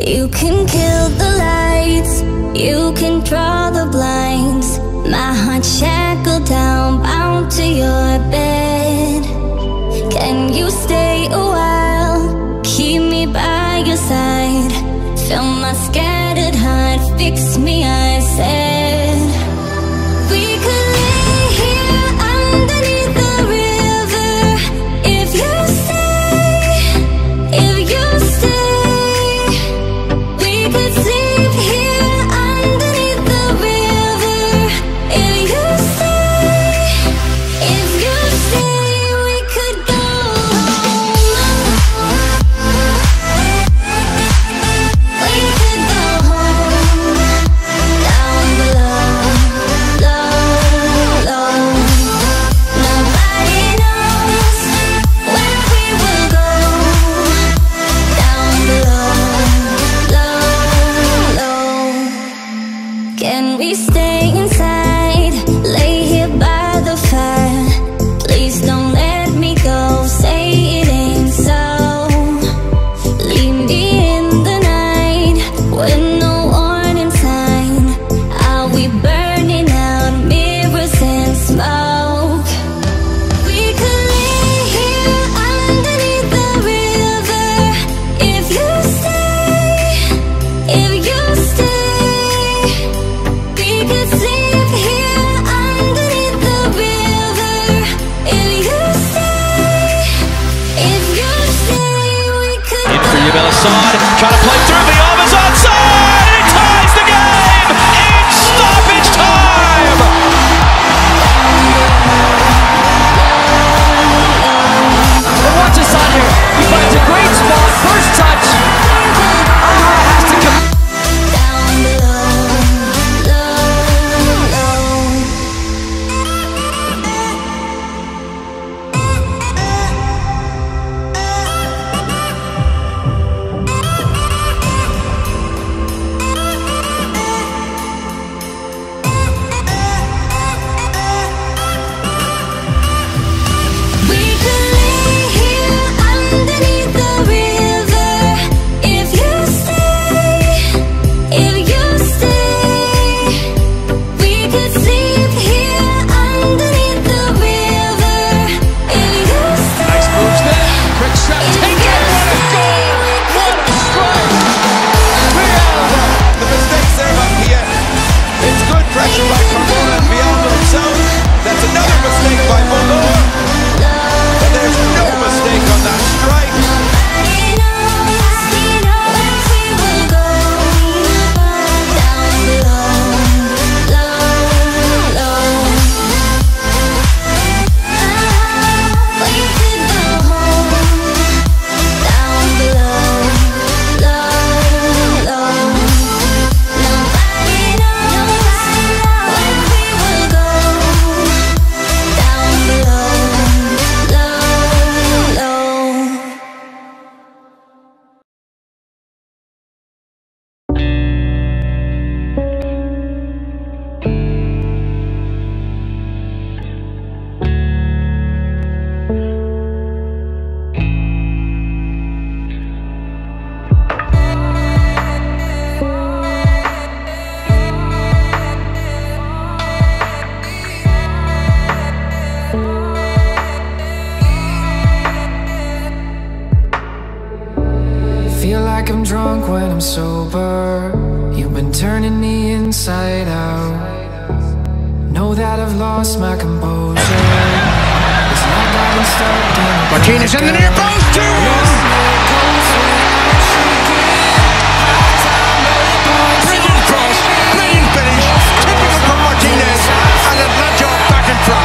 You can kill the lights, you can draw the blinds My heart shackled down, bound to your bed Can you stay? when I'm sober. You've been turning me inside out. Know that I've lost my composure. It's not stuck Martinez in the near post, too. Brilliant finish, typical for Martinez, and it led back in front.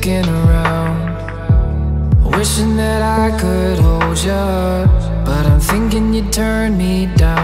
sticking around Wishing that I could hold you But I'm thinking you turn me down.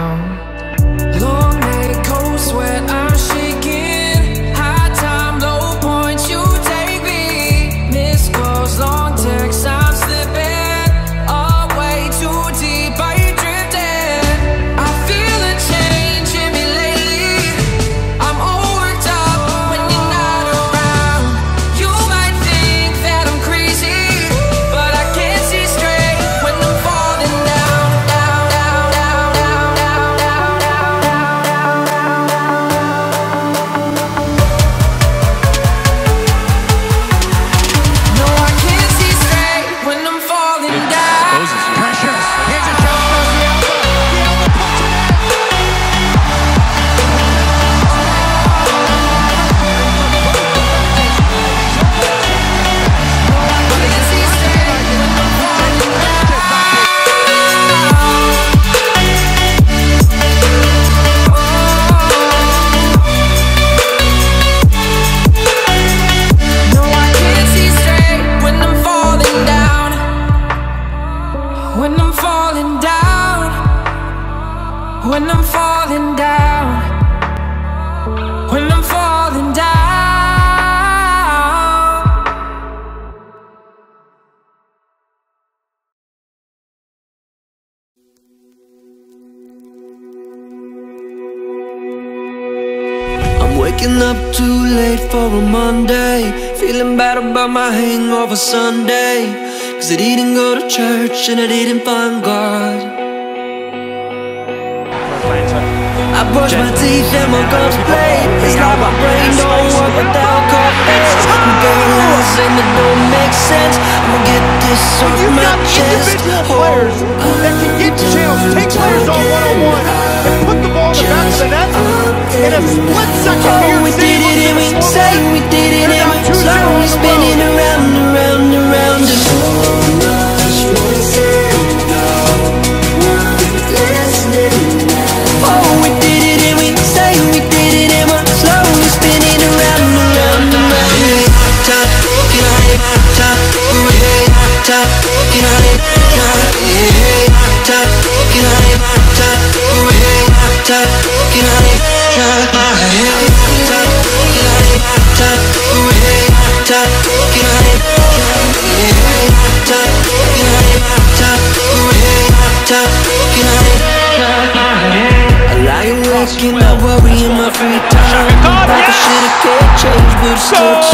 Waking up too late for a Monday. Feeling bad about my hangover Sunday. Cause I didn't go to church and I didn't find God. I brush my teeth and my guns play. It's like my brain don't work without coffee I'm realizing it don't make sense. I'ma get this off you my chest. players oh, that can get chills, take players on one-on-one And put the ball in the back of the net in a split second, oh, we did it and we say we did it and we're slowly spinning around. Thinking about worry in my free time? Like I should've kept change, but it's still